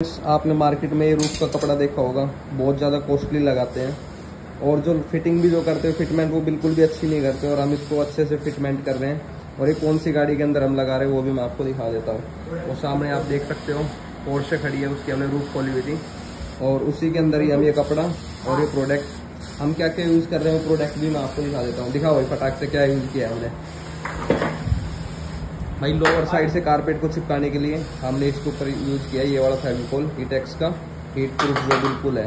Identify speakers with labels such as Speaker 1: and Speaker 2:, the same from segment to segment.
Speaker 1: आपने मार्केट में ये रूफ का कपड़ा देखा होगा। बहुत ज़्यादा कॉस्टली लगाते हैं। और जो फिटिंग भी जो करते हैं फिटमेंट वो बिल्कुल भी अच्छी नहीं करते और हम इसको अच्छे से फिटमेंट कर रहे हैं। और ये कौन सी गाड़ी के अंदर हम लगा रहे हैं, वो भी मैं आपको दिखा देता हूँ। और सामने आप देख सकते हो पोर्शे खड़ी है, उसकी हमने रूफ खोली हुई थी। और उसी के अंदर ही हम ये कपड़ा और ये प्रोडक्ट हम क्या क्या यूज़ कर रहे हैं, वो प्रोडक्ट भी मैं आपको दिखा देता हूँ। दिखाओ भाई, फटाक से क्या यूज़ किया हमने। भाई लोअर साइड से कारपेट को चिपकाने के लिए हमने इसके ऊपर यूज़ किया ये वाला फेविकोल हीटेक्स का हीट प्रूफ जो बिल्कुल है।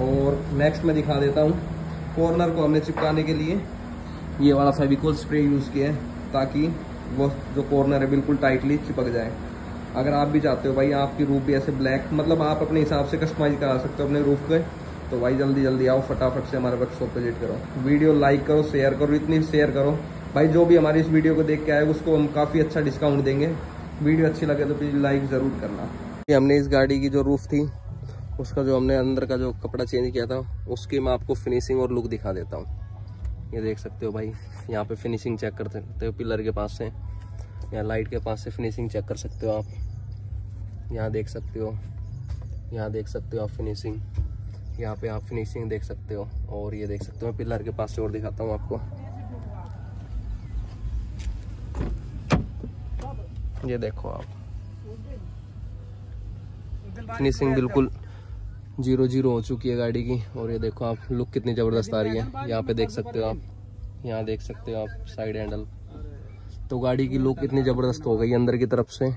Speaker 1: और नेक्स्ट मैं दिखा देता हूँ कॉर्नर को हमने चिपकाने के लिए ये वाला फेविकोल स्प्रे यूज़ किया है, ताकि वो जो कॉर्नर है बिल्कुल टाइटली चिपक जाए। अगर आप भी चाहते हो भाई, आपकी रूफ भी ऐसे ब्लैक मतलब आप अपने हिसाब से कस्टमाइज करा सकते हो अपने रूफ पे तो भाई जल्दी जल्दी आओ, फटाफट से हमारे वर्कशॉप पे विज़िट करो। वीडियो लाइक करो शेयर करो, इतनी शेयर करो भाई, जो भी हमारी इस वीडियो को देख के आए, उसको हम काफ़ी अच्छा डिस्काउंट देंगे। वीडियो अच्छी लगे तो प्लीज़ लाइक ज़रूर करना। हमने इस गाड़ी की जो रूफ थी, उसका जो हमने अंदर का जो कपड़ा चेंज किया था, उसकी मैं आपको फिनिशिंग और लुक दिखा देता हूँ। ये देख सकते हो भाई, यहाँ पे फिनिशिंग चेक कर सकते हो पिलर के पास से, या लाइट के पास से फिनिशिंग चेक कर सकते हो आप। यहाँ देख सकते हो, यहाँ देख सकते हो आप फिनिशिंग यहाँ पे आप फिनिशिंग देख सकते हो, और ये देख सकते हो पिलर के पास से और दिखाता हूँ आपको। ये देखो आप। फिनिशिंग बिल्कुल ज़ीरो ज़ीरो हो चुकी है गाड़ी की। और ये देखो आप लुक कितनी ज़बरदस्त आ रही है। यहाँ पे देख सकते हो आप। यहाँ देख सकते हो आप साइड हैंडल तो गाड़ी की लुक इतनी ज़बरदस्त हो गई अंदर की तरफ़ से।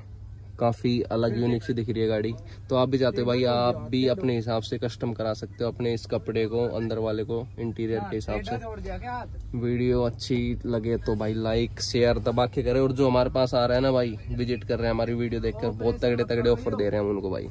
Speaker 1: काफ़ी अलग यूनिक सी दिख रही है गाड़ी। तो आप भी चाहते हो भाई, आप भी अपने हिसाब से कस्टम करा सकते हो अपने इस कपड़े को, अंदर वाले को इंटीरियर के हिसाब से। वीडियो अच्छी लगे तो भाई लाइक शेयर दबा के करें। और जो हमारे पास आ रहा है ना भाई विज़िट कर रहे हैं हमारी वीडियो देखकर, बहुत तगड़े तगड़े ऑफ़र दे रहे हैं उनको भाई।